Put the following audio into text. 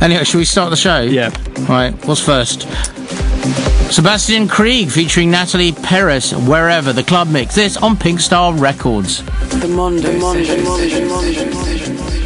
Anyway, should we start the show? Yeah. Right, what's first? Sebastian Krieg featuring Natalie Peris, Wherever, the club mix. This on Pink Star Records. The Mondo, Mondo, Mondo, Mondo, Mondo.